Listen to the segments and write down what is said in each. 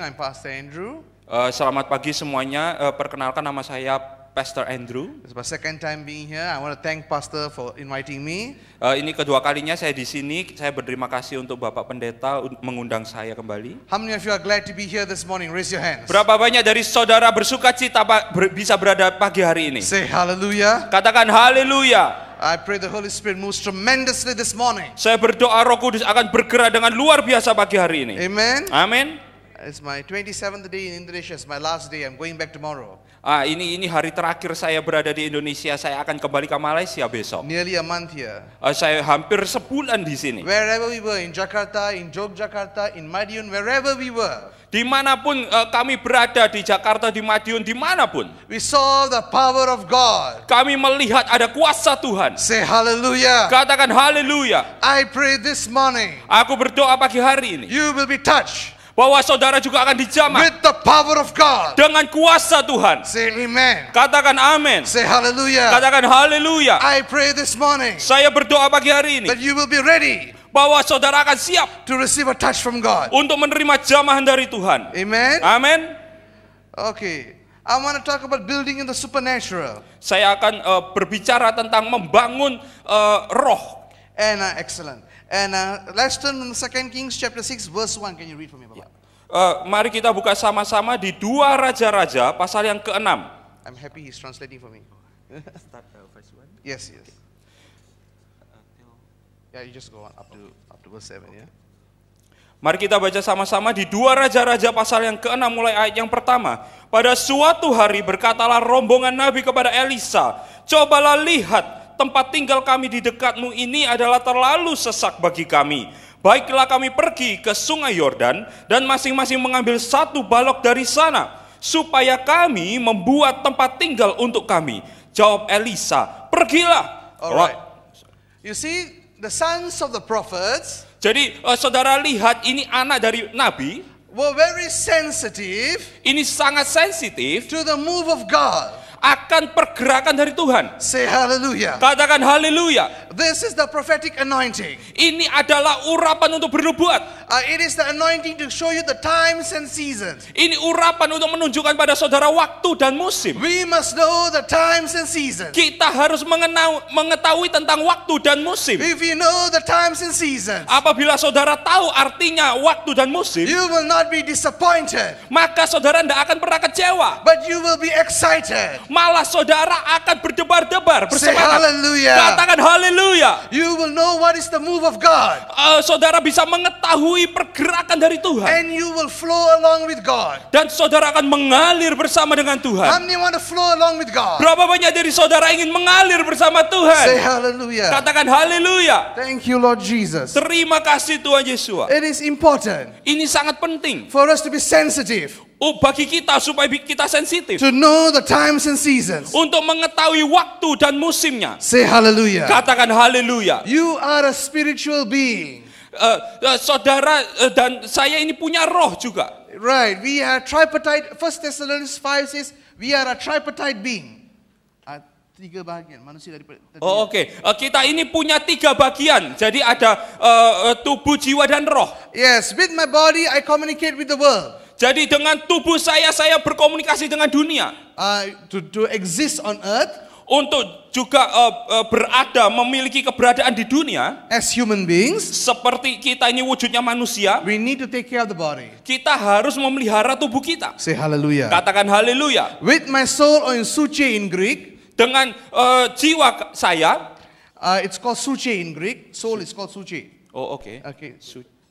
morning. I'm Pastor Andrew. Eh, selamat pagi semuanya. Eh, perkenalkan nama saya Pastor Andrew. It's my second time being here. I want to thank Pastor for inviting me. Eh, ini kedua kalinya saya di sini. Saya berterima kasih untuk Bapak Pendeta un- mengundang saya kembali. How many of you are glad to be here this morning? Raise your hands. Berapa banyak dari saudara bersuka cita ber- bisa berada pagi hari ini? Say hallelujah. Katakan haleluya. I pray the Holy Spirit moves tremendously this morning. Saya berdoa Roh Kudus akan bergerak dengan luar biasa pagi hari ini. Amen. Amin. It's my 27th day in Indonesia. It's my last day. I'm going back tomorrow. Ah, ini ini hari terakhir saya berada di Indonesia. Saya akan kembali ke Malaysia besok. Nearly a month here. Ah, saya hampir sebulan di sini. Wherever we were, in Jakarta, in Yogyakarta, in Madiun, wherever we were, Di mana pun eh, kami berada di Jakarta, di Madiun, di mana pun, we saw the power of God. kami melihat ada kuasa Tuhan. Say hallelujah. Katakan haleluya. I pray this morning Aku berdoa pagi hari ini you will be touched bahwa saudara juga akan dijamah with the power of God. dengan kuasa Tuhan. Say amen. Katakan amin. Say hallelujah. Katakan haleluya. I pray this morning Saya berdoa pagi hari ini that you will be ready bahwa saudara akan siap to receive a touch from God. untuk menerima jamahan dari Tuhan. Amen. Amin. Okay. I want to talk about building in the supernatural. Saya akan eh, berbicara tentang membangun eh, roh. And uh, excellent. And uh, let's turn to 2 Kings chapter 6 verse 1. Can you read for me, Papa? Eh, mari kita buka sama-sama di dua raja-raja pasal yang keenam. I'm happy he's translating for me. Yes, yes. Yeah, you just go on up to up to verse 7, yeah. Mari kita baca sama-sama di dua raja-raja pasal yang keenam mulai ayat yang pertama. Pada suatu hari berkatalah rombongan Nabi kepada Elisa, cobalah lihat tempat tinggal kami di dekatmu ini adalah terlalu sesak bagi kami. Baiklah kami pergi ke sungai Yordan dan masing-masing mengambil satu balok dari sana supaya kami membuat tempat tinggal untuk kami. Jawab Elisa, pergilah. All right. You see, the sons of the prophets Jadi eh, saudara lihat ini anak dari Nabi, were very sensitive ini sangat sensitif to the move of God. Akan pergerakan dari Tuhan. Say hallelujah. Katakan haleluya. This is the prophetic anointing. Ini adalah urapan untuk bernubuat. Uh, it is the anointing to show you the times and seasons. Ini urapan untuk menunjukkan pada saudara waktu dan musim. We must know the times and seasons. Kita harus mengenau, mengetahui tentang waktu dan musim. If you know the times and seasons, Apabila saudara tahu artinya waktu dan musim, you will not be disappointed, maka saudara tidak akan pernah kecewa. but you will be excited. Malah saudara akan berdebar-debar, Say bersemangat. hallelujah. Katakan haleluya. You will know what is the move of God, Eh, saudara bisa mengetahui pergerakan dari Tuhan. and you will flow along with God. Dan saudara akan mengalir bersama dengan How Tuhan. many want to flow along with God? Berapa banyak dari saudara ingin mengalir bersama Say Tuhan? hallelujah. Katakan haleluya. Thank you, Lord Jesus. Terima kasih Tuhan Yesus. It is important Ini sangat penting for us to be sensitive, oh, bagi kita supaya kita sensitif to know the times and seasons. untuk mengetahui waktu dan musimnya. Say hallelujah. Katakan haleluya. You are a spiritual being. Eh, eh, saudara eh, dan saya ini punya roh juga. Right. We are tripartite. First Thessalonians 5 says we are a tripartite being. Ah, tiga bahagian manusia dari Oh oke, Eh, kita ini punya tiga bagian. Jadi ada eh, tubuh, jiwa dan roh. Yes, with my body I communicate with the world. Jadi dengan tubuh saya saya berkomunikasi dengan dunia Uh, to, to exist on earth untuk juga eh, eh, berada memiliki keberadaan di dunia as human beings, seperti kita ini wujudnya manusia, we need to take care of the body. kita harus memelihara tubuh kita. Say hallelujah. Katakan haleluya. With my soul or in suche in Greek, Dengan eh, jiwa saya, uh, it's called suche in Greek. Soul is called suche. oh oke. Okay.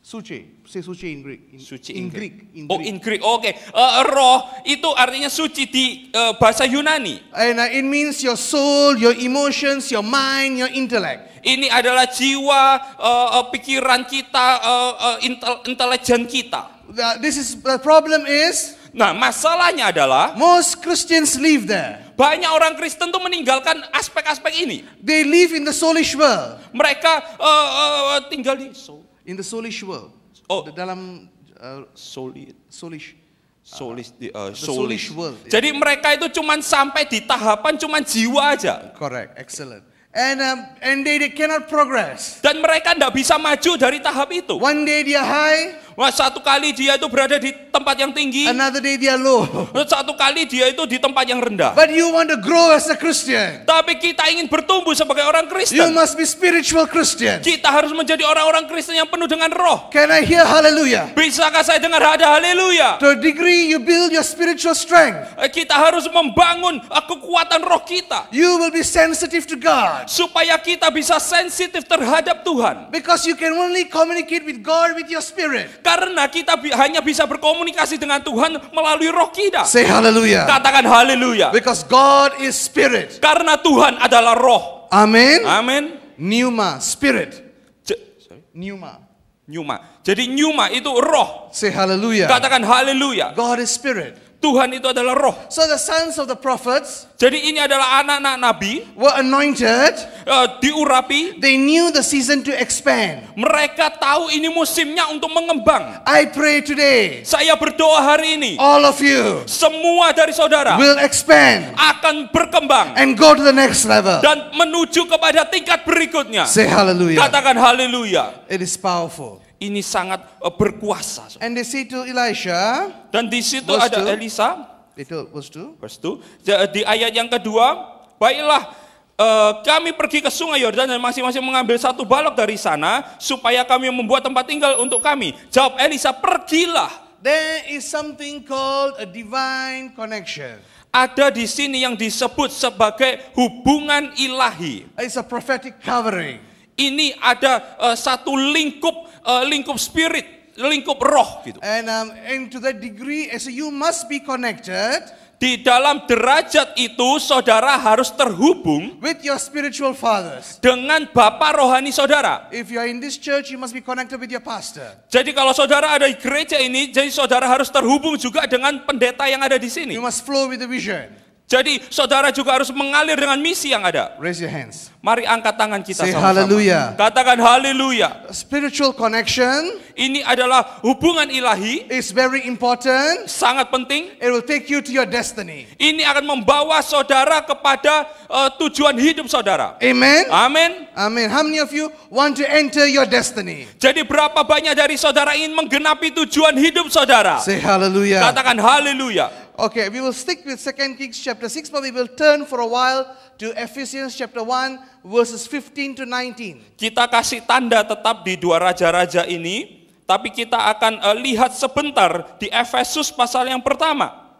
Suche. Say suche in Greek. In, Suci in in Greek. In oh, Greek. in Greek. Oke. Eh, roh itu artinya suci di eh, bahasa Yunani. And uh, it means your soul, your emotions, your mind, your intellect. Ini adalah jiwa, eh, eh, pikiran kita, eh, eh, intel- intelijen kita. The- this is the problem is Nah, masalahnya adalah most Christians live there. banyak orang Kristen tuh meninggalkan aspek-aspek ini. They live in the soulish world. Mereka eh, eh, tinggal di soul, In the soulish world. Oh. The dalam uh, soulish. soulish, di- eh, soulish soulish. world. Jadi mereka itu cuman sampai di tahapan cuman jiwa aja. Correct. Excellent. And um, and they, they cannot progress. Dan mereka tidak bisa maju dari tahap itu. One day they are high, Wah, satu kali dia itu berada di tempat yang tinggi, another day are low. satu kali dia itu di tempat yang rendah. But you want to grow as a Christian. Tapi kita ingin bertumbuh sebagai orang You Kristen. must be spiritual Christian. Kita harus menjadi orang-orang Kristen yang penuh dengan roh. Can I hear hallelujah? Bisakah saya dengar ada haleluya? To a degree you build your spiritual strength. Eh, Kita harus membangun eh, kekuatan roh kita. You will be sensitive to God. Supaya kita bisa sensitif terhadap Tuhan. Because you can only communicate with God with your spirit. Karena kita bi- hanya bisa berkomunikasi dengan Tuhan melalui roh kita. Say hallelujah. Katakan haleluya. Because God is spirit. Karena Tuhan adalah roh. Amen. Amin. Pneuma, spirit. J- sorry, Pneuma. Nyuma. Jadi nyuma itu roh. Say hallelujah. Katakan haleluya. God is spirit. Tuhan itu adalah roh. So the sons of the prophets Jadi ini adalah anak-anak nabi were anointed. eh, diurapi. They knew the season to expand. Mereka tahu ini musimnya untuk mengembang. I pray today, Saya berdoa hari ini. all of you Semua dari saudara will expand akan berkembang and go to the next level. dan menuju kepada tingkat berikutnya. Say hallelujah. Katakan haleluya. It is powerful. Ini sangat eh, berkuasa. And they say to Elisha, Dan di situ ada two. Elisa, told verse 2, verse 2, Ja- di ayat yang kedua, baiklah eh, kami pergi ke sungai Yordan dan masing-masing mengambil satu balok dari sana supaya kami membuat tempat tinggal untuk kami. Jawab Elisa, pergilah. there is something called a divine connection. Ada di sini yang disebut sebagai hubungan ilahi. It's a prophetic covering. Ini ada eh, satu lingkup eh, lingkup spirit, lingkup roh gitu. And, um, and to that degree, so you must be connected Di dalam derajat itu saudara harus terhubung with your spiritual fathers. dengan bapak rohani saudara. If you are in this church, you must be connected with your pastor. Jadi kalau saudara ada di gereja ini, jadi saudara harus terhubung juga dengan pendeta yang ada di sini. You must flow with the vision. Jadi saudara juga harus mengalir dengan misi yang ada. Raise your hands. Mari angkat tangan kita Say sama-sama. hallelujah. Katakan haleluya. Spiritual connection Ini adalah hubungan ilahi, is very important. sangat penting. It will take you to your destiny. Ini akan membawa saudara kepada eh, tujuan hidup saudara. Amen. Amin. Amen. How many of you want to enter your destiny? Jadi berapa banyak dari saudara ingin menggenapi tujuan hidup saudara? Say hallelujah. Katakan haleluya. Okay, we will stick with 2 Kings chapter 6, but we will turn for a while to Ephesians chapter 1, verses 15 to 19. Kita kasih tanda tetap di dua raja-raja ini, tapi kita akan eh, lihat sebentar di Efesus pasal yang pertama,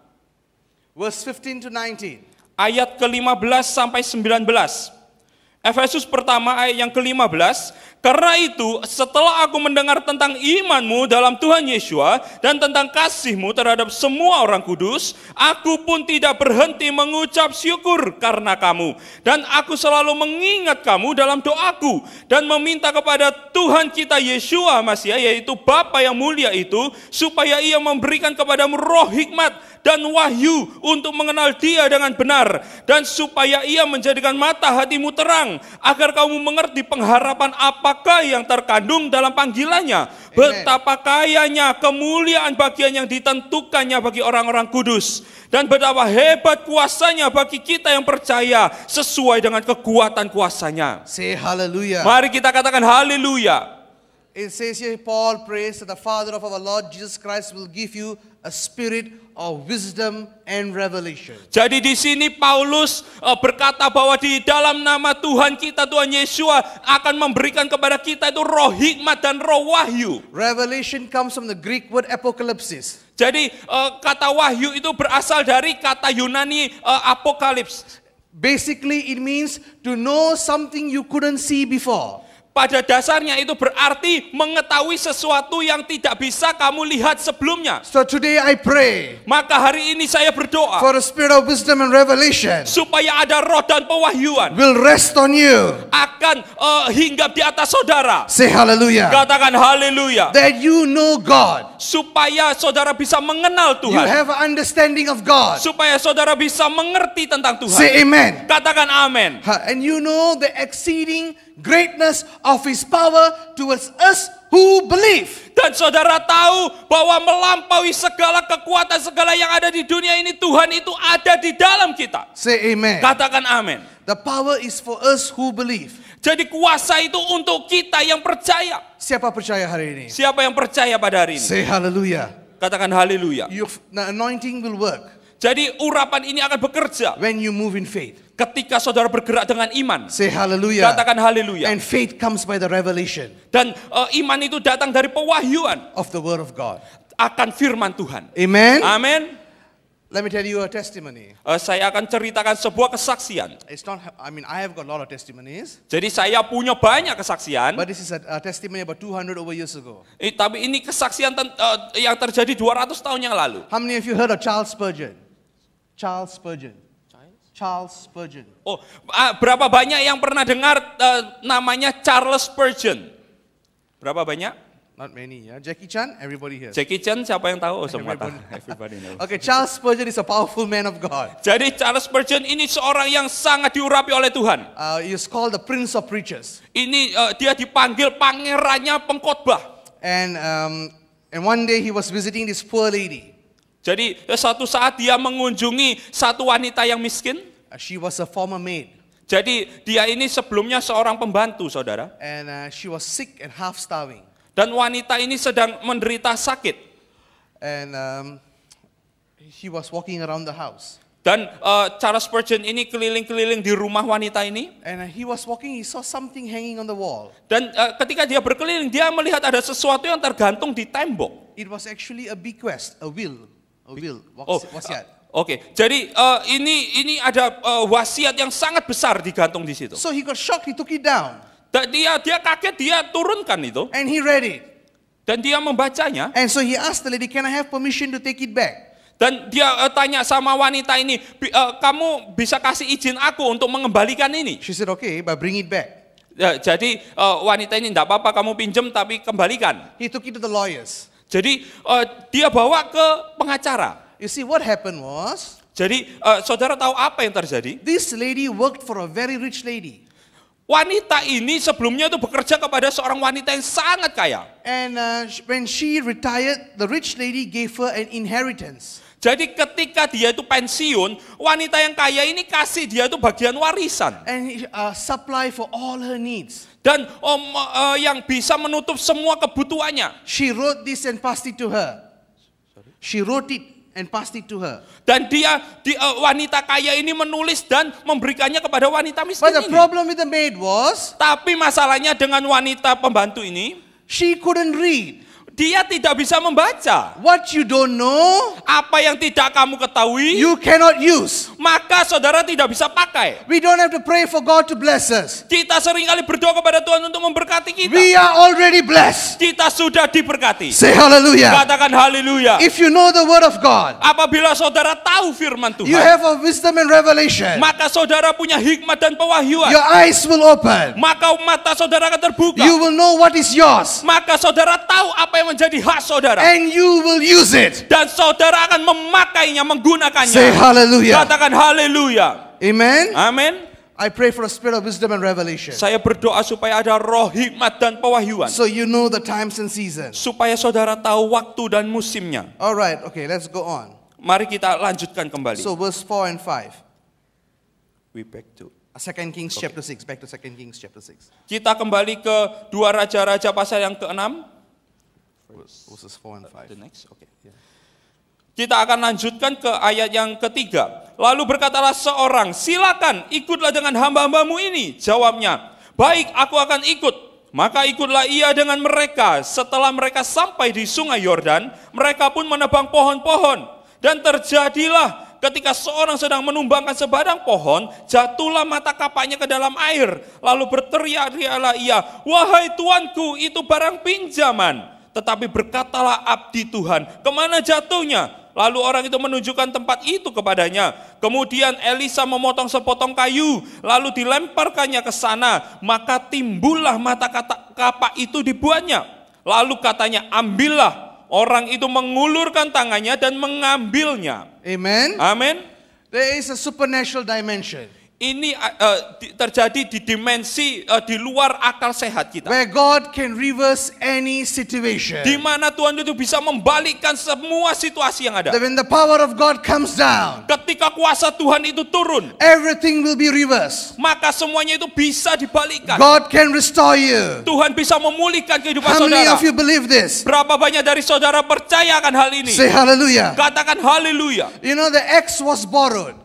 Verse 15 to 19. ayat ke-15 sampai 19. Efesus pertama ayat yang ke-15, karena itu setelah aku mendengar tentang imanmu dalam Tuhan Yesua dan tentang kasihmu terhadap semua orang kudus, aku pun tidak berhenti mengucap syukur karena kamu. Dan aku selalu mengingat kamu dalam doaku dan meminta kepada Tuhan kita Yesua Masih yaitu Bapa yang mulia itu, supaya ia memberikan kepadamu roh hikmat dan wahyu untuk mengenal dia dengan benar. Dan supaya ia menjadikan mata hatimu terang agar kamu mengerti pengharapan apakah yang terkandung dalam panggilannya. Betapa kayanya kemuliaan bagian yang ditentukannya bagi orang-orang kudus. Dan betapa hebat kuasanya bagi kita yang percaya sesuai dengan kekuatan kuasanya. Say mari kita katakan haleluya It says here, Paul prays that the Father of our Lord Jesus Christ will give you a spirit of wisdom and revelation. Jadi di sini Paulus eh, berkata bahwa di dalam nama Tuhan kita Tuhan Yesua akan memberikan kepada kita itu roh hikmat dan roh wahyu. Revelation comes from the Greek word apocalypsis. Jadi eh, kata wahyu itu berasal dari kata Yunani eh, apokalips. Basically, it means to know something you couldn't see before. Pada dasarnya itu berarti mengetahui sesuatu yang tidak bisa kamu lihat sebelumnya. So today I pray Maka hari ini saya berdoa for a spirit of wisdom and revelation supaya ada roh dan pewahyuan will rest on you. akan eh, hinggap di atas saudara. Say hallelujah. Katakan haleluya. That you know God. supaya saudara bisa mengenal You Tuhan, have an understanding of God. supaya saudara bisa mengerti tentang Tuhan. Say amen. Katakan amin. Ha, And you know the exceeding greatness of his power towards us who believe. Dan saudara tahu bahwa melampaui segala kekuatan segala yang ada di dunia ini Tuhan itu ada di dalam kita. Say amen. Katakan amin. The power is for us who believe. Jadi kuasa itu untuk kita yang percaya. Siapa percaya hari ini? Siapa yang percaya pada hari ini? Say hallelujah. Katakan haleluya. The anointing will work Jadi urapan ini akan bekerja when you move in faith. Ketika saudara bergerak dengan iman. Say hallelujah. Katakan haleluya. And faith comes by the revelation Dan eh, iman itu datang dari pewahyuan of the word of God. akan firman Tuhan. Amen. Amin. Let me tell you a testimony. Eh, saya akan ceritakan sebuah kesaksian. It's not, I mean, I have got a lot of testimonies, Jadi saya punya banyak kesaksian, but this is a, a testimony about 200 over years ago. eh, tapi ini kesaksian ten- eh, yang terjadi 200 tahun yang lalu. How many of you heard of Charles Spurgeon? Charles Spurgeon. Charles Spurgeon. Oh, ah, berapa banyak yang pernah dengar eh, namanya Charles Spurgeon? Berapa banyak? Not many, yeah. Jackie Chan, everybody here. Jackie Chan siapa yang tahu? Oh, semua tahu. Everybody. Everybody knows. Okay, Charles Spurgeon is a powerful man of God. Jadi Charles Spurgeon ini seorang yang sangat diurapi oleh Tuhan. Uh, he is called the Prince of Preachers. Ini eh, dia dipanggil pangerannya pengkhotbah. And, um, and one day he was visiting this poor lady. Jadi eh, suatu saat dia mengunjungi satu wanita yang miskin. Uh, she was a former maid. Jadi dia ini sebelumnya seorang pembantu, saudara. And uh, she was sick and half starving. Dan wanita ini sedang menderita sakit. And um, he was walking around the house. Dan eh, Charles Spurgeon ini keliling-keliling di rumah wanita ini. And uh, he was walking, he saw something hanging on the wall. Dan eh, ketika dia berkeliling, dia melihat ada sesuatu yang tergantung di tembok. It was actually a bequest, a will. Will. Oh, Was, wasiat. Oke, jadi eh, ini ini ada eh, wasiat yang sangat besar digantung di situ. So he got shocked, he took it down. Dan dia dia kaget, dia turunkan itu And he read it. dan dia membacanya. And so he asked the lady, Can I have permission to take it back? Dan dia eh, tanya sama wanita ini, "Bi- eh, kamu bisa kasih izin aku untuk mengembalikan ini? She said, Okay, but bring it back. Ya, jadi eh, wanita ini tidak apa-apa kamu pinjem tapi kembalikan. He took it to the lawyers. Jadi eh, dia bawa ke pengacara. You see, what happened was Jadi eh, saudara tahu apa yang terjadi? this lady worked for a very rich lady. Wanita ini sebelumnya itu bekerja kepada seorang wanita yang sangat kaya. And uh, when she retired, the rich lady gave her an inheritance. Jadi ketika dia itu pensiun, wanita yang kaya ini kasih dia itu bagian warisan. And uh, supply for all her needs. Dan om, eh, yang bisa menutup semua kebutuhannya. She wrote this and passed it to her. She wrote it and passed it to her. Dan dia di, eh, wanita kaya ini menulis dan memberikannya kepada wanita miskin But the ini. problem with the maid was Tapi masalahnya dengan wanita pembantu ini, she couldn't read. Dia tidak bisa membaca. What you don't know, Apa yang tidak kamu ketahui, you cannot use. maka saudara tidak bisa pakai. We don't have to pray for God to bless us. Kita sering kali berdoa kepada Tuhan untuk memberkati kita. We are already blessed. Kita sudah diberkati. Say hallelujah. Katakan haleluya. If you know the word of God, Apabila saudara tahu firman you Tuhan, have a wisdom and revelation. maka saudara punya hikmat dan pewahyuan. Your eyes will open. Maka mata saudara akan terbuka. You will know what is yours. Maka saudara tahu apa yang menjadi hak saudara. And you will use it. Dan saudara akan memakainya, Say menggunakannya. hallelujah. Katakan haleluya. Amen. Amin. I pray for a spirit of wisdom and revelation. Saya berdoa supaya ada roh hikmat dan pewahyuan. So you know the times and seasons. Supaya saudara tahu waktu dan musimnya. All right, okay, let's go on. Mari kita lanjutkan kembali. So verse 4 and 5. We back to. Second Kings chapter 6. Back to Second Kings chapter 6. Kita kembali ke dua raja-raja pasal yang ke-6. Verses 4 and 5. The next, oke. Kita akan lanjutkan ke ayat yang ketiga. Lalu berkatalah seorang, silakan ikutlah dengan hamba-hambamu ini. Jawabnya, baik aku akan ikut. Maka ikutlah ia dengan mereka. Setelah mereka sampai di sungai Yordan, mereka pun menebang pohon-pohon. Dan terjadilah ketika seorang sedang menumbangkan sebadang pohon, jatuhlah mata kapaknya ke dalam air. Lalu berteriak-teriaklah ia, wahai tuanku itu barang pinjaman. Tetapi berkatalah abdi Tuhan, ke mana jatuhnya? Lalu orang itu menunjukkan tempat itu kepadanya. Kemudian Elisa memotong sepotong kayu, lalu dilemparkannya ke sana. Maka timbullah mata kata, kapak itu dibuatnya. Lalu katanya, ambillah. Orang itu mengulurkan tangannya dan mengambilnya. Amen. Amin. There is a supernatural dimension. Ini uh, di- terjadi di dimensi uh, di luar akal sehat kita. where God can reverse any situation. Di mana Tuhan itu bisa membalikkan semua situasi yang ada. That when the power of God comes down, Ketika kuasa Tuhan itu turun, everything will be reversed. maka semuanya itu bisa dibalikkan. God can restore you. Tuhan bisa memulihkan kehidupan How many saudara. of you believe this? Berapa banyak dari saudara percaya akan hal ini? Say hallelujah. Katakan haleluya. You know, the X was borrowed.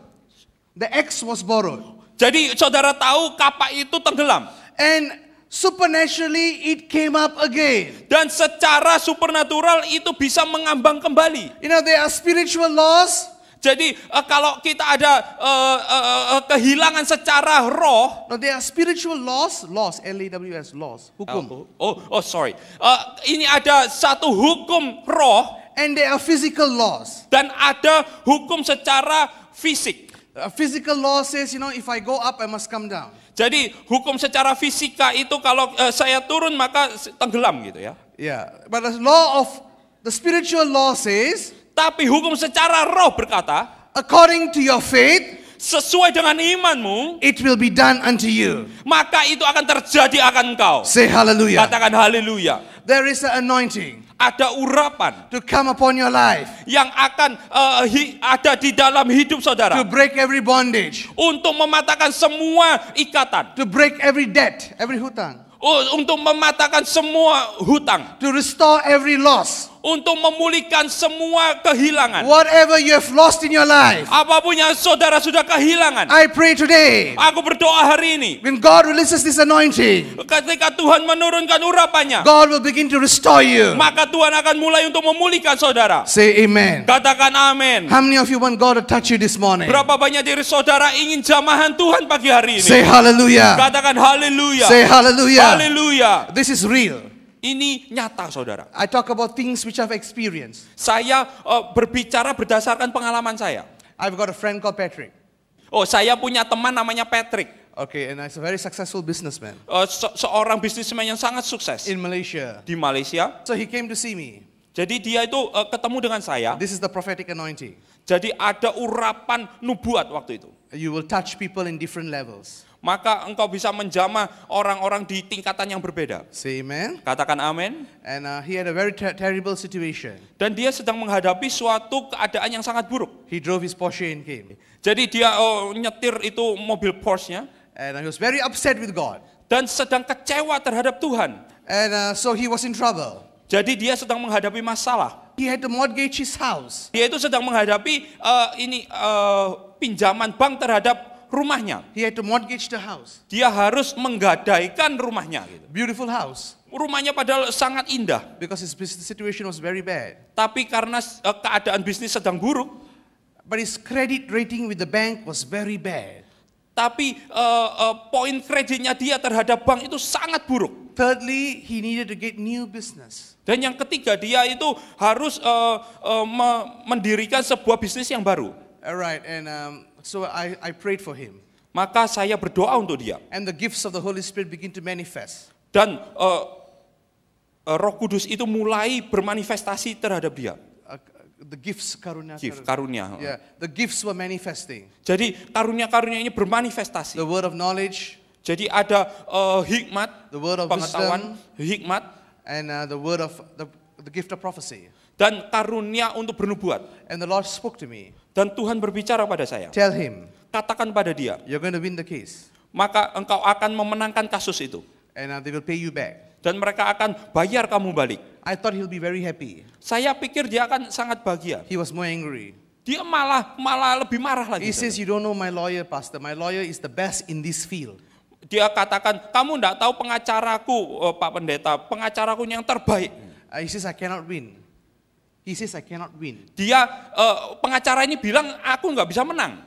The X was borrowed. Jadi saudara tahu kapak itu tenggelam. And supernaturally, it came up again. Dan secara supernatural itu bisa mengambang kembali. You know, there are spiritual laws. Jadi eh, kalau kita ada eh, eh, eh, kehilangan secara roh, No, there are spiritual laws. Laws, L-A-W-S, laws. Hukum. oh, oh sorry, Eh, ini ada satu hukum roh And there are physical laws. dan ada hukum secara fisik. A physical law says, you know, if I go up, I must come down. Jadi hukum secara fisika itu kalau eh, saya turun maka tenggelam gitu ya. Yeah. But the law of the spiritual law says, Tapi hukum secara roh berkata, according to your faith, sesuai dengan imanmu, it will be done unto you. maka itu akan terjadi akan engkau. Say hallelujah. Katakan haleluya. There is an anointing Ada urapan to come upon your life. yang akan eh, hi- ada di dalam hidup to saudara break every bondage, untuk mematahkan semua ikatan, to break every debt, every hutang, untuk mematahkan semua hutang, to restore every loss. Untuk memulihkan semua kehilangan. Whatever you have lost in your life, Apa pun yang saudara sudah kehilangan, I pray today, aku berdoa hari ini when God releases this anointing, ketika Tuhan menurunkan urapannya, God will begin to restore you. maka Tuhan akan mulai untuk memulihkan saudara. Say amen. Katakan amin. How many of you want God to touch you this morning? Berapa banyak dari saudara ingin jamahan Tuhan pagi hari ini? Say hallelujah. Katakan haleluya. Say hallelujah. Haleluya. This is real. Ini nyata saudara. I talk about things which I've experienced. Saya eh, berbicara berdasarkan pengalaman saya. I've got a friend called Patrick. Oh, saya punya teman namanya Patrick. Okay, and he's a very successful businessman Eh, se- seorang bisnismen yang sangat sukses in Malaysia. di Malaysia. So he came to see me. Jadi dia itu eh, ketemu dengan saya. This is the prophetic anointing. Jadi ada urapan nubuat waktu itu. You will touch people in different levels. Maka engkau bisa menjamah orang-orang di tingkatan yang berbeda. Say amen. Katakan amin. And uh, he had a very ter- terrible situation. Dan dia sedang menghadapi suatu keadaan yang sangat buruk. He drove his Porsche and came. Jadi dia oh, nyetir itu mobil Porsche-nya And uh, he was very upset with God. dan sedang kecewa terhadap Tuhan. And uh, so he was in trouble. Jadi dia sedang menghadapi masalah. He had to mortgage his house. Dia itu sedang menghadapi eh, ini eh, pinjaman bank terhadap rumahnya. He had to mortgage the house. Dia harus menggadaikan rumahnya. Gitu. Beautiful house. Rumahnya padahal sangat indah, Because his business situation was very bad. tapi karena eh, keadaan bisnis sedang buruk, But his credit rating with the bank was very bad. tapi eh, eh, poin kreditnya dia terhadap bank itu sangat buruk. Thirdly, he needed to get new business. Dan yang ketiga dia itu harus eh, me- mendirikan sebuah bisnis yang baru. All right, and um, so I, I prayed for him. Maka saya berdoa untuk dia. And the gifts of the Holy Spirit begin to manifest. Dan eh, Roh Kudus itu mulai bermanifestasi terhadap dia. Uh, the gifts, karunia. Gift, karunia. Yeah, the gifts were manifesting. Jadi karunia-karunia ini bermanifestasi. The word of knowledge Jadi ada eh, hikmat, The word of pengetahuan, hikmat, and uh, the word of the, the gift of prophecy. dan karunia untuk bernubuat. And the Lord spoke to me. Dan Tuhan berbicara pada saya, Tell him, katakan pada dia, you're going to win the case. maka engkau akan memenangkan kasus itu. And they will pay you back. Dan mereka akan bayar kamu balik. I thought he'll be very happy. Saya pikir dia akan sangat bahagia. He was more angry. Dia malah malah lebih marah lagi. He says, You don't know my lawyer, Pastor. My lawyer is the best in this field. Dia katakan, kamu tidak tahu pengacaraku, eh, Pak Pendeta, pengacaraku yang terbaik. Uh, he says, I cannot win. He says, I cannot win. Dia eh, pengacara ini bilang, aku nggak bisa menang.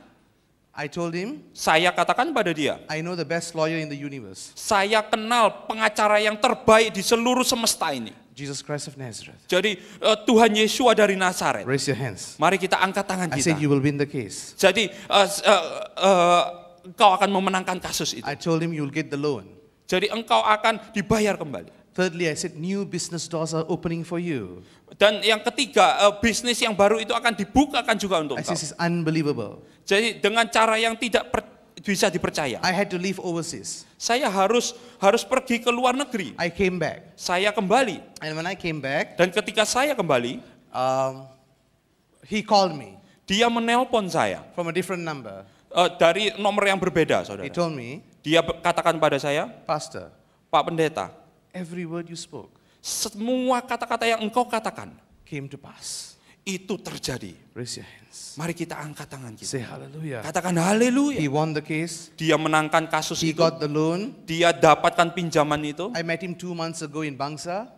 I told him, Saya katakan pada dia, I know the best lawyer in the universe, saya kenal pengacara yang terbaik di seluruh semesta ini. Jesus Christ of Nazareth. Jadi eh, Tuhan Yesua dari Nazaret. Raise your hands. Mari kita angkat tangan I kita. said, You will win the case. Jadi eh, eh, engkau akan memenangkan kasus itu. I told him, You'll get the loan. Jadi engkau akan dibayar kembali. Thirdly, I said, New business doors are opening for you. Dan yang ketiga, eh, bisnis yang baru itu akan dibukakan juga untuk I engkau. said, It's unbelievable. Jadi dengan cara yang tidak per- bisa dipercaya. I had to leave overseas. Saya harus harus pergi ke luar negeri. I came back. Saya kembali And when I came back, dan ketika saya kembali, um, he called me dia menelpon saya from a different number. eh, dari nomor yang berbeda, He saudara. told me, Dia katakan pada saya, Pastor, Pak Pendeta, every word you spoke semua kata-kata yang engkau katakan came to pass. itu terjadi. Raise your hands. Mari kita angkat tangan kita. Say hallelujah. Katakan haleluya. He won the case. Dia menangkan kasus He itu. got the loan. Dia dapatkan pinjaman itu. I met him two months ago in Bangsa.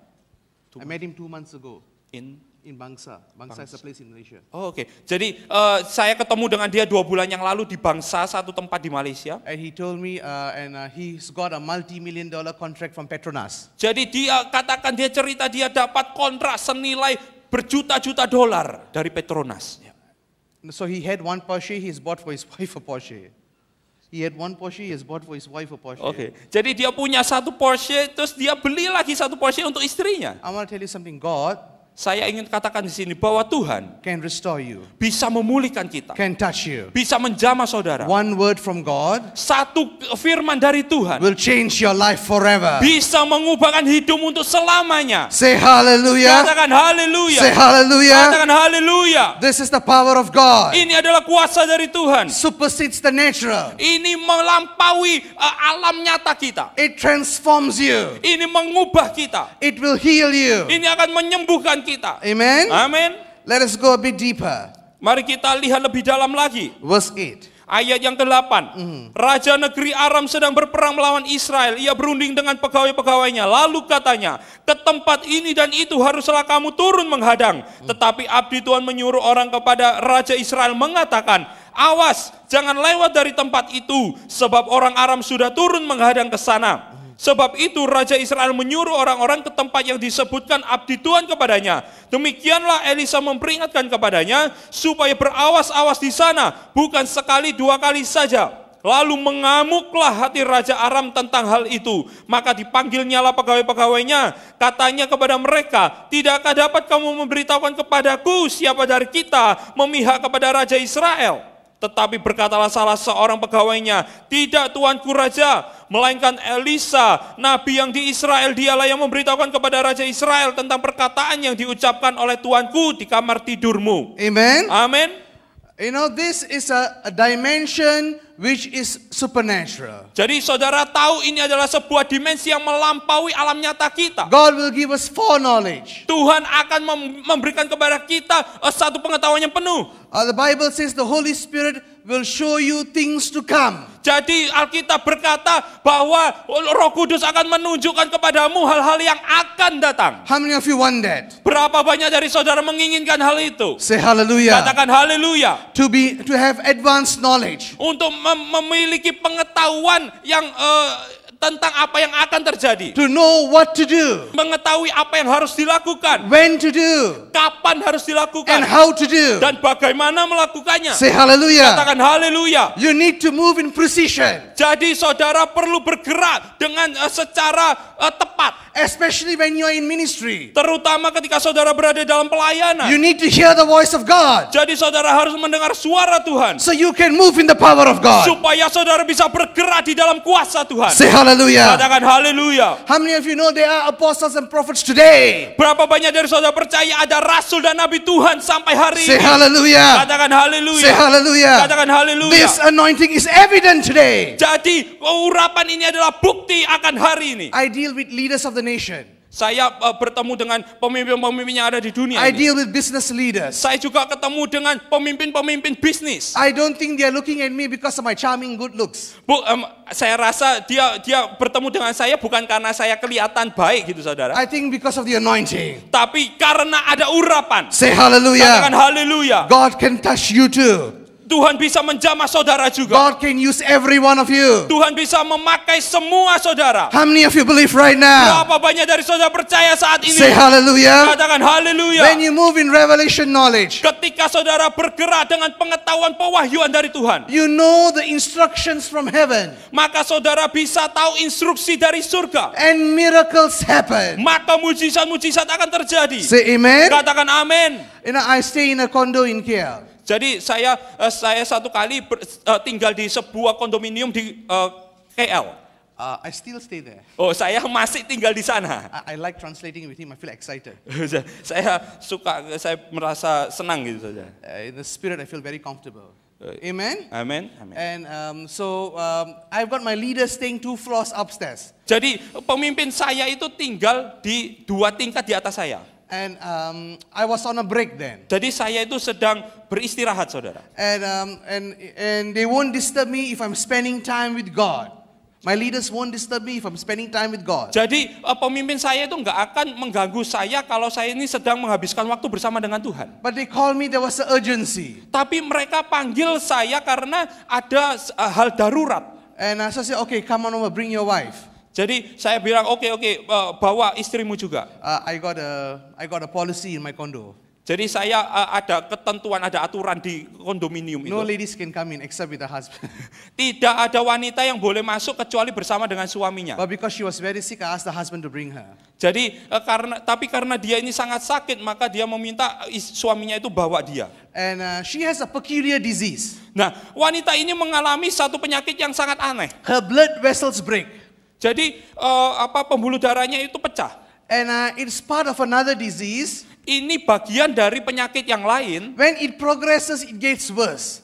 I met him two months ago In in Bangsa. Bangsa is a place in Malaysia. Oh, Oke, jadi eh, saya ketemu dengan dia dua bulan yang lalu di Bangsa, satu tempat di Malaysia. And he told me, uh, and uh, he's got a multi-million dollar contract from Petronas. Jadi dia katakan dia cerita dia dapat kontrak senilai berjuta-juta dolar dari Petronas. So he had one Porsche, he's bought for his wife a Porsche. He had one Porsche, he has bought for his wife a Porsche. Oke, jadi dia punya satu Porsche, terus dia beli lagi satu Porsche untuk istrinya. I want to tell you something. God Saya ingin katakan di sini bahwa Tuhan can restore you, bisa memulihkan kita, can touch you. bisa menjamah saudara. One word from God Satu firman dari Tuhan will change your life forever. bisa mengubahkan hidupmu untuk selamanya. Say hallelujah. Katakan haleluya. Say hallelujah. Katakan haleluya. This is the power of God. Ini adalah kuasa dari Tuhan. Supersedes the natural. Ini melampaui uh, alam nyata kita. It transforms you. Ini mengubah kita. It will heal you. Ini akan menyembuhkan kita. Amen. Amin. Let us go a bit deeper. Mari kita lihat lebih dalam lagi. Verse 8. Ayat yang ke-8. Raja negeri Aram sedang berperang melawan Israel. Ia berunding dengan pegawai-pegawainya. Lalu katanya, ke tempat ini dan itu haruslah kamu turun menghadang. Tetapi abdi Tuhan menyuruh orang kepada Raja Israel mengatakan, Awas, jangan lewat dari tempat itu, sebab orang Aram sudah turun menghadang ke sana. Sebab itu Raja Israel menyuruh orang-orang ke tempat yang disebutkan abdi Tuhan kepadanya. Demikianlah Elisa memperingatkan kepadanya supaya berawas-awas di sana, bukan sekali dua kali saja. Lalu mengamuklah hati Raja Aram tentang hal itu. Maka dipanggilnyalah pegawai-pegawainya. Katanya kepada mereka, tidakkah dapat kamu memberitahukan kepadaku siapa dari kita memihak kepada Raja Israel? Tetapi berkatalah salah seorang pegawainya, tidak tuanku raja, melainkan Elisa, nabi yang di Israel, dialah yang memberitahukan kepada Raja Israel tentang perkataan yang diucapkan oleh tuanku di kamar tidurmu. Amen. Amin. You know, this is a, a dimension which is supernatural. Jadi saudara tahu ini adalah sebuah dimensi yang melampaui alam nyata kita. God will give us foreknowledge. Tuhan akan mem- memberikan kepada kita eh, satu pengetahuan yang penuh. Uh, the Bible says the Holy Spirit will show you things to come. Jadi Alkitab berkata bahwa Roh Kudus akan menunjukkan kepadamu hal-hal yang akan datang. How many of you want that? Berapa banyak dari saudara menginginkan hal itu? Say hallelujah. Katakan haleluya. To be to have advanced knowledge. Untuk memiliki pengetahuan yang eh, tentang apa yang akan terjadi. To know what to do. Mengetahui apa yang harus dilakukan. When to do. Kapan harus And dilakukan. how to do. Dan bagaimana melakukannya. Say hallelujah. Katakan haleluya. You need to move in precision. Jadi saudara perlu bergerak dengan eh, secara eh, tepat. Especially when you're in ministry. Terutama ketika saudara berada dalam pelayanan. You need to hear the voice of God. Jadi saudara harus mendengar suara Tuhan. So you can move in the power of God. Supaya saudara bisa bergerak di dalam kuasa Tuhan. Say hallelujah. Katakan haleluya. How many of you know there are apostles and prophets today? Berapa banyak dari saudara percaya ada rasul dan nabi Tuhan sampai hari Say ini? hallelujah. Katakan Say haleluya. hallelujah. Katakan haleluya. This anointing is evident today. Jadi urapan ini adalah bukti akan hari ini. I deal with leaders of the nation. Saya eh, bertemu dengan pemimpin-pemimpin yang ada di dunia I ini. deal with business leaders. Saya juga ketemu dengan pemimpin-pemimpin bisnis. I don't think they are looking at me because of my charming good looks. Bu, em, saya rasa dia dia bertemu dengan saya bukan karena saya kelihatan baik gitu saudara. I think because of the anointing. Tapi karena ada urapan. Say Katakan hallelujah. haleluya. God can touch you too. Tuhan bisa menjamah saudara juga. God can use every one of you. Tuhan bisa memakai semua saudara. How many of you believe right now? Berapa banyak dari saudara percaya saat ini? Say hallelujah. Katakan haleluya. When you move in revelation knowledge, Ketika saudara bergerak dengan pengetahuan pewahyuan dari Tuhan, you know the instructions from heaven maka saudara bisa tahu instruksi dari surga. and miracles happen. Maka mujizat-mujizat akan terjadi. Say amen. Katakan amin. You know, I stay in a condo in KL. Jadi saya eh, saya satu kali ber- eh, tinggal di sebuah kondominium di eh, KL. Uh, I still stay there. Oh, saya masih tinggal di sana. I, I like translating with him. I feel excited. saya suka, saya merasa senang gitu saja. Uh, in the spirit, I feel very comfortable. Uh, Amen. Amin. Amin. And um, so um, I've got my leader staying two floors upstairs. Jadi pemimpin saya itu tinggal di dua tingkat di atas saya. And um, I was on a break then. Jadi saya itu sedang beristirahat, saudara. And, um, and, and they won't disturb me if I'm spending time with God. My leaders won't disturb me if I'm spending time with God. Jadi eh, pemimpin saya itu nggak akan mengganggu saya kalau saya ini sedang menghabiskan waktu bersama dengan Tuhan. But they called me, there was an urgency. Tapi mereka panggil saya karena ada eh, hal darurat. And uh, I said, okay, come on over, bring your wife. Jadi saya bilang oke oke eh, bawa istrimu juga. Uh, I, got a, I got a policy in my condo. Jadi saya eh, ada ketentuan, ada aturan di kondominium No itu. ladies can come in except with the husband. Tidak ada wanita yang boleh masuk kecuali bersama dengan suaminya. but because she was very sick, I asked the husband to bring her. Jadi eh, karena tapi karena dia ini sangat sakit maka dia meminta is- suaminya itu bawa dia. And uh, she has a peculiar disease. Nah, wanita ini mengalami satu penyakit yang sangat aneh. Her blood vessels break. Jadi eh, apa pembuluh darahnya itu pecah. And uh, it's part of another disease. Ini bagian dari penyakit yang lain. When it progresses, it gets worse.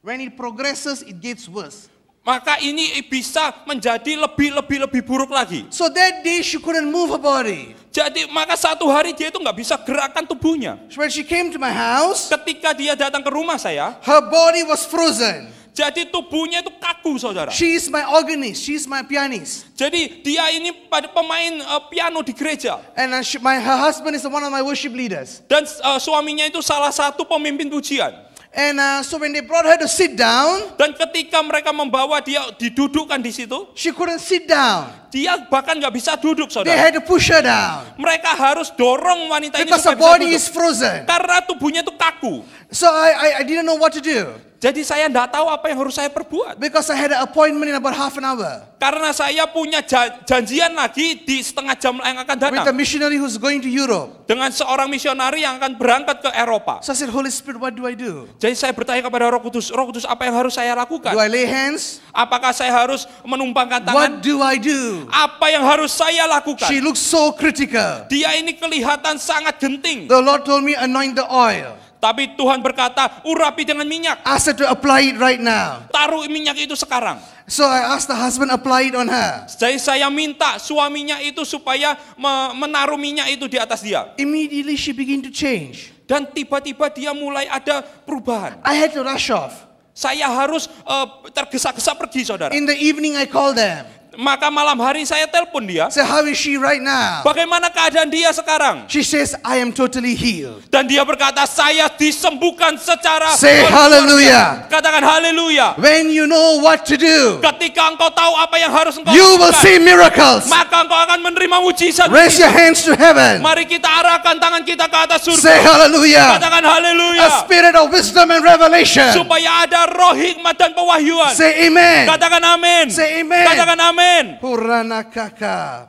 When it progresses, it gets worse. Maka ini bisa menjadi lebih lebih lebih buruk lagi. So that day, she couldn't move her body. Jadi maka satu hari dia itu nggak bisa gerakan tubuhnya. When she came to my house, Ketika dia datang ke rumah saya, her body was frozen. Jadi tubuhnya itu kaku saudara. She is my organist. She's my pianist. Jadi dia ini pada pemain eh, piano di gereja. And uh, she, my, her husband is one of my worship leaders. Dan eh, suaminya itu salah satu pemimpin pujian. And uh, so when they brought her to sit down, Dan ketika mereka membawa dia didudukkan di situ, she couldn't sit down. Dia bahkan nggak bisa duduk They saudara. had to push her down Mereka harus dorong wanita ini because her supaya bisa body duduk. is frozen. Karena tubuhnya itu kaku. So I, I, I didn't know what to do Jadi saya tidak tahu apa yang harus saya perbuat. because I had an appointment in about half an hour Karena saya punya ja- janjian lagi di setengah jam yang akan with a datang. missionary who's going to Europe. Dengan seorang misionari yang akan berangkat ke Eropa. So I said, Holy Spirit, what do I do? Jadi saya bertanya kepada roh kudus, roh kudus apa yang harus saya lakukan? Do I lay hands? Apakah saya harus menumpangkan tangan? What do I do? Apa yang harus saya lakukan? She looks so critical. Dia ini kelihatan sangat genting. The Lord told me, anoint the oil. Tapi Tuhan berkata, urapi dengan minyak. Ask her to apply it right now. Taruh minyak itu sekarang. So I asked the husband, apply it on her. Jadi saya minta suaminya itu supaya me- menaruh minyak itu di atas dia. Immediately she began to change. Dan tiba-tiba dia mulai ada perubahan. I had to rush off. Saya harus eh, tergesa-gesa pergi saudara. In the evening, I called them. Maka malam hari saya telepon dia. Say, how is she right now? Bagaimana keadaan dia sekarang? She says, I am totally healed. Dan dia berkata, saya disembuhkan secara Say luar biasa." hallelujah. Katakan haleluya. When you know what to do, Ketika engkau tahu apa yang harus engkau you will see miracles. maka engkau akan menerima mujizat. Raise your hands to heaven. Mari kita arahkan tangan kita ke atas Say surga. hallelujah. Katakan A haleluya. spirit of wisdom and revelation. Supaya ada roh hikmat dan pewahyuan. Say amen. Katakan amin. Say amen. Katakan amin. Puranakaka.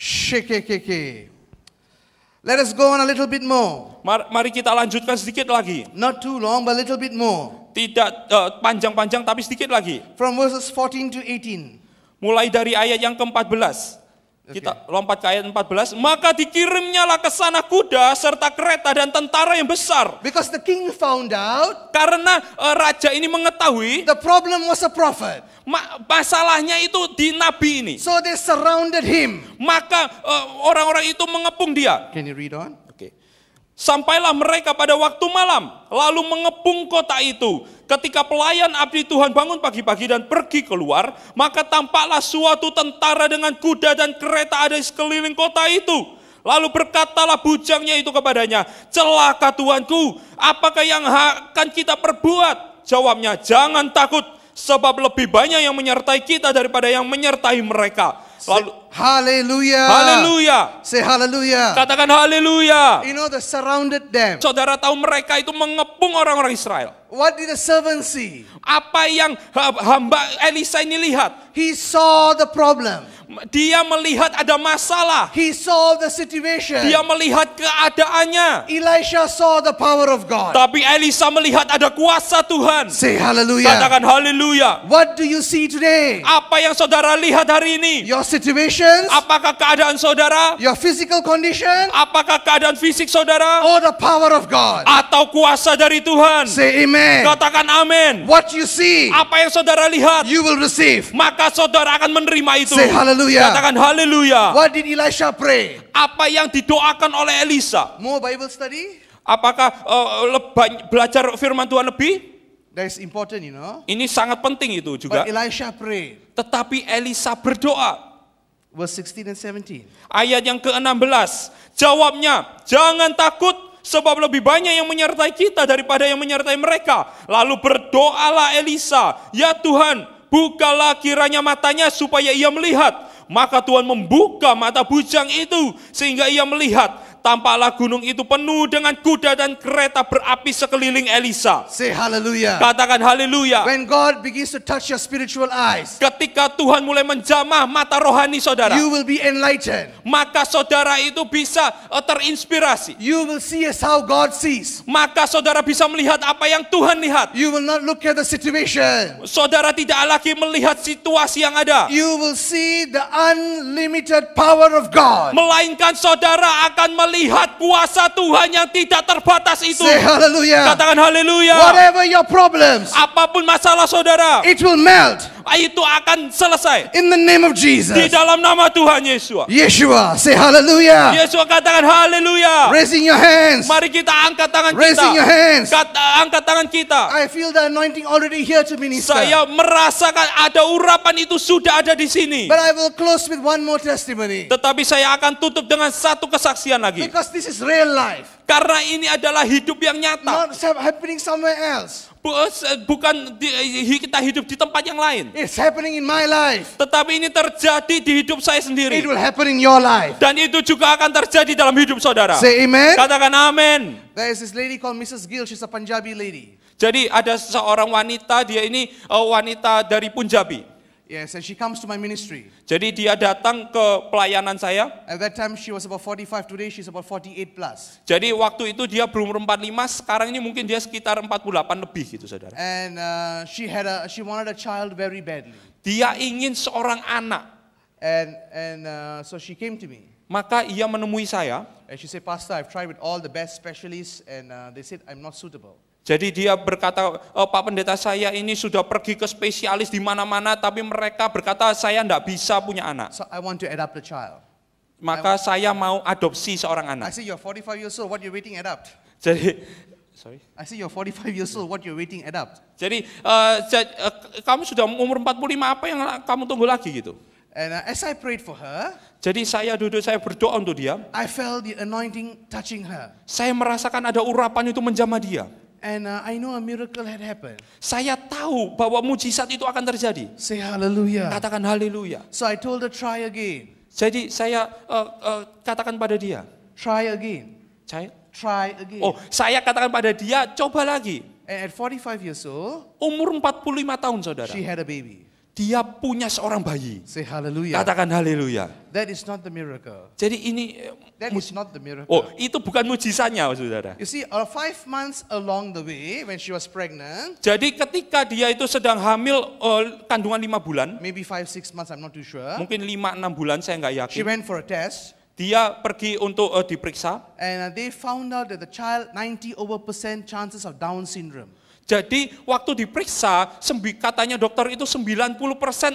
Shekekeke. Let us go on a little bit more. Mar- Mari kita lanjutkan sedikit lagi. Not too long, but a little bit more. Tidak eh, panjang-panjang tapi sedikit lagi. From verses 14 to 18. Mulai dari ayat yang ke-14. Kita lompat ke ayat 14. Maka dikirimnyalah ke sana kuda serta kereta dan tentara yang besar. Because the king found out Karena eh, raja ini mengetahui the problem was a prophet. ma- masalahnya itu di nabi ini. So they surrounded him. Maka eh, orang-orang itu mengepung dia. Can you read on? Oke. Sampailah mereka pada waktu malam, lalu mengepung kota itu. Ketika pelayan abdi Tuhan bangun pagi-pagi dan pergi keluar, maka tampaklah suatu tentara dengan kuda dan kereta ada di sekeliling kota itu. Lalu berkatalah bujangnya itu kepadanya, celaka Tuanku, apakah yang akan kita perbuat? Jawabnya, jangan takut, sebab lebih banyak yang menyertai kita daripada yang menyertai mereka. Lalu, Hallelujah. haleluya, Say hallelujah. katakan haleluya. You know, they surrounded them. Saudara tahu mereka itu mengepung orang-orang Israel. What did the servant see? Apa yang ha- hamba Elisa ini lihat? He saw the problem. Dia melihat ada masalah. He saw the situation. Dia melihat keadaannya. Elisha saw the power of God. Tapi Elisa melihat ada kuasa Tuhan. Say hallelujah. Katakan haleluya. What do you see today? Apa yang saudara lihat hari ini? Your situations, Apakah keadaan saudara? your physical condition, Apakah keadaan fisik saudara? or the power of God? Atau kuasa dari Tuhan? Say amen. Katakan amin. What you see, Apa yang saudara lihat? you will receive. Maka saudara akan menerima itu. Say hallelujah. Katakan haleluya. What did Elisha pray? Apa yang didoakan oleh Elisa? More Bible study? Apakah leba- belajar firman Tuhan lebih? That is important, you know. Ini sangat penting itu juga. But Elisha prayed. Tetapi Elisa berdoa. Verse 16 and 17. Ayat yang ke-16. Jawabnya, jangan takut sebab lebih banyak yang menyertai kita daripada yang menyertai mereka. Lalu berdoalah Elisa, ya Tuhan, bukalah kiranya matanya supaya ia melihat. Maka Tuhan membuka mata bujang itu sehingga ia melihat. Tampaklah gunung itu penuh dengan kuda dan kereta berapi sekeliling Elisa. Say hallelujah. Katakan haleluya. When God begins to touch your spiritual eyes, Ketika Tuhan mulai menjamah mata rohani saudara, you will be enlightened. maka saudara itu bisa eh, terinspirasi. You will see as how God sees. Maka saudara bisa melihat apa yang Tuhan lihat. You will not look at the situation. Saudara tidak lagi melihat situasi yang ada. You will see the unlimited power of God. Melainkan saudara akan melihat kuasa Tuhan yang tidak terbatas itu. Say hallelujah. Katakan haleluya. Whatever your problems, Apa pun masalah saudara, it will melt itu akan selesai. in the name of Di Jesus. dalam nama Tuhan Yesus. Yeshua, say hallelujah. Yesus katakan haleluya. Raising your hands. Mari kita angkat tangan kita. Raising your hands. Kata, angkat tangan kita. I feel the anointing already here to minister. Saya merasakan ada urapan itu sudah ada di sini. But I will close with one more testimony. Tetapi saya akan tutup dengan satu kesaksian lagi. Because this is real life. Karena ini adalah hidup yang nyata. Not happening somewhere else. Eh, Bukan di- hi- kita hidup di tempat yang lain. It's happening in my life. Tetapi ini terjadi di hidup saya It sendiri. will happen in your life. Dan itu juga akan terjadi dalam hidup saudara. Say amen. Katakan amin. There is this lady called Mrs. Gill. She's a Punjabi lady. Jadi ada seorang wanita, dia ini eh, wanita dari Punjabi. Yes, and she comes to my ministry. Jadi dia datang ke pelayanan saya. At that time, she was about 45. Today, she's about 48 plus. Jadi waktu itu dia berumur 45, sekarang ini mungkin dia sekitar 48 lebih gitu saudara. And uh, she had a, she wanted a child very badly. Dia ingin seorang anak. And, and uh, so she came to me. Maka ia menemui saya. And she said, Pastor, I've tried with all the best specialists, and uh, they said I'm not suitable. Jadi dia berkata, "Eh, Pak Pendeta saya ini sudah pergi ke spesialis di mana-mana, tapi mereka berkata saya tidak bisa punya anak. So I want to adopt a child. Maka saya mau adopsi seorang I anak. said, You're 45 years old. What you're waiting adopt? Jadi, sorry. I said, You're 45 years old. What you're waiting adopt? Jadi ja- eh, kamu sudah umur 45 apa yang kamu tunggu lagi gitu? And uh, as I prayed for her, Jadi saya duduk, saya berdoa untuk dia. I felt the anointing touching her. Saya merasakan ada urapan itu menjamah dia. And uh, I know a miracle had happened. Saya tahu bahwa mujizat itu akan terjadi. Say hallelujah. Katakan haleluya. So I told her, try again. Jadi saya eh, eh, katakan pada dia, Try again. saya, Try again. oh saya katakan pada dia, coba lagi. And at 45 years old, Umur 45 tahun saudara, she had a baby. Dia punya seorang bayi. Say hallelujah. Katakan haleluya. That is not the miracle. Jadi ini, eh, That is not the miracle. oh itu bukan mujizatnya saudara. You see, uh, five months along the way, when she was pregnant, Jadi ketika dia itu sedang hamil eh, kandungan lima bulan, maybe five, six months, I'm not too sure, mungkin lima enam bulan saya nggak she yakin. went for a test. Dia pergi untuk eh, diperiksa. And uh, they found out that the child, 90 over percent chances of Down syndrome. Jadi waktu diperiksa, sembi- katanya dokter itu 90%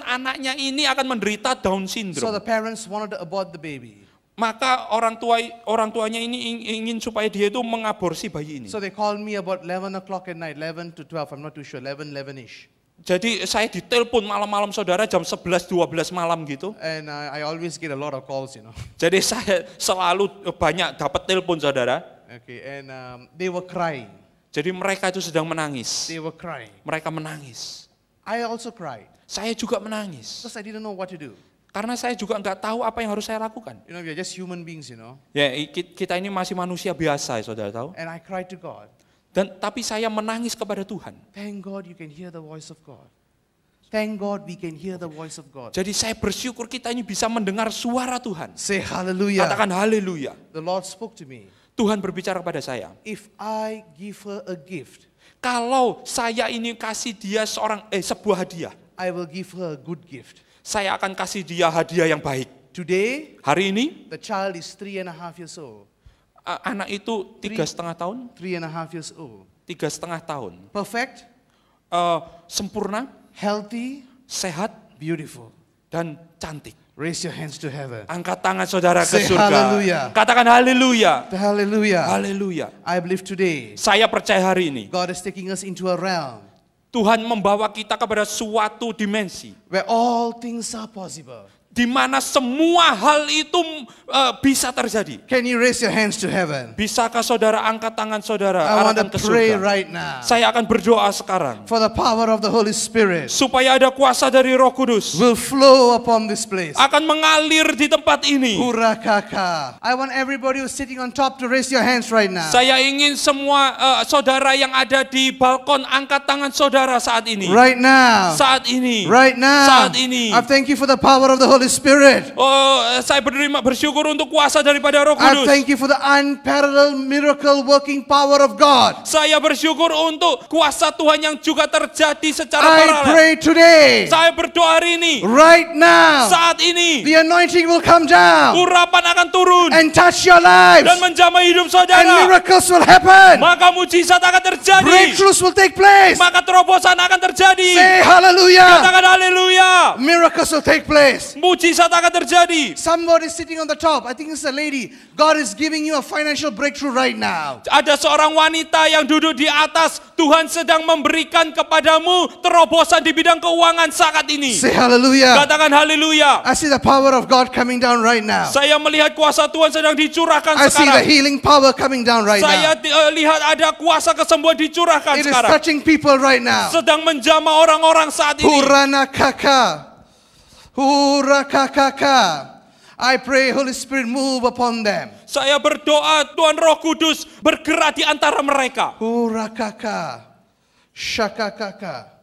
anaknya ini akan menderita Down So syndrome. the parents wanted to abort the baby. Maka orang tua orang tuanya ini ing- ingin supaya dia itu mengaborsi bayi ini. So they called me about 11 o'clock at night, 11 to 12, I'm not too sure, 11, 11-ish. Jadi saya ditelepon malam-malam saudara jam 11 12 malam gitu. And uh, I always get a lot of calls, you know. Jadi saya selalu banyak dapat telepon saudara. Okay, and um, they were crying. Jadi mereka itu sedang menangis. They were crying. Mereka menangis. I also cried Saya juga menangis. because I didn't know what to do. Karena saya juga nggak tahu apa yang harus saya lakukan. You know, we are just human beings, you know. Ya, ki- kita ini masih manusia biasa, ya, saudara tahu. And I cried to God. Dan tapi saya menangis kepada Tuhan. Thank God you can hear the voice of God. Thank God we can hear the voice of God. Jadi saya bersyukur kita ini bisa mendengar suara Tuhan. Say hallelujah. Katakan haleluya. The Lord spoke to me. Tuhan berbicara kepada saya. If I give her a gift, Kalau saya ini kasih dia seorang eh sebuah hadiah, I will give her a good gift. saya akan kasih dia hadiah yang baik. Today, Hari ini the child is three and a half years old. anak itu tiga setengah tahun, Three and a half years old. tiga setengah tahun, Perfect, Eh, sempurna, healthy, sehat, beautiful. dan cantik. Raise your hands to heaven. Angkat tangan saudara ke Say surga. hallelujah. Katakan haleluya. Hallelujah. Haleluya. I believe today Saya percaya hari ini God is taking us into a realm Tuhan membawa kita kepada suatu dimensi where all things are possible. Di mana semua hal itu eh, bisa terjadi. Can you raise your hands to heaven? Bisakah saudara angkat tangan saudara I arahkan ke surga? right now Saya akan berdoa sekarang for the power of the Holy Spirit supaya ada kuasa dari Roh Kudus will flow upon this place. akan mengalir di tempat ini. Hurakaka. I want everybody who's sitting on top to raise your hands right now. Saya ingin semua eh, saudara yang ada di balkon angkat tangan saudara saat ini. Right now. Saat ini. Right now. Saat ini. I thank you for the power of the Holy Spirit. Oh, eh, saya berterima bersyukur untuk kuasa daripada Roh I Kudus. thank you for the unparalleled miracle working power of God. Saya bersyukur untuk kuasa Tuhan yang juga terjadi secara I paralel. pray today, Saya berdoa hari ini, right now, saat ini, the anointing will come down urapan akan turun and touch your lives, dan menjamah hidup and saudara. miracles will happen. Maka mujizat akan terjadi. Breakthroughs will take place. Maka terobosan akan terjadi. Say hallelujah. Katakan haleluya. Miracles will take place. Mujizat akan terjadi. Somebody sitting on the top, I think it's a lady. God is giving you a financial breakthrough right now. Ada seorang wanita yang duduk di atas. Tuhan sedang memberikan kepadamu terobosan di bidang keuangan saat ini. Say hallelujah. Katakan haleluya. I see the power of God coming down right now. Saya melihat kuasa Tuhan sedang dicurahkan I see the sekarang. healing power coming down right Saya now. ti- eh, lihat ada kuasa kesembuhan dicurahkan It is sekarang. touching people right now. Sedang menjamah orang-orang saat ini. Hurana kaka. Hurakakaka. I pray Holy Spirit move upon them. Saya berdoa Tuhan Roh Kudus bergerak di antara mereka. Hurakaka. Shakakaka.